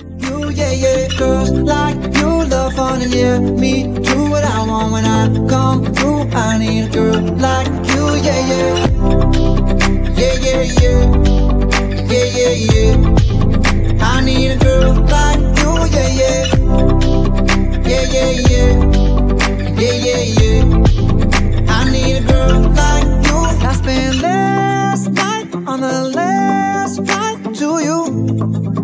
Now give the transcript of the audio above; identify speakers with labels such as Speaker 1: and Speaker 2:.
Speaker 1: You, yeah, yeah, girls like you love fun and yeah, me do what I want when I come through. I need a girl like you, yeah, yeah, yeah, yeah, yeah, yeah, yeah, yeah. I need a girl like you, yeah, yeah, yeah, yeah, yeah, yeah, yeah, yeah. I need a girl like you. I spent last night on the last flight to you.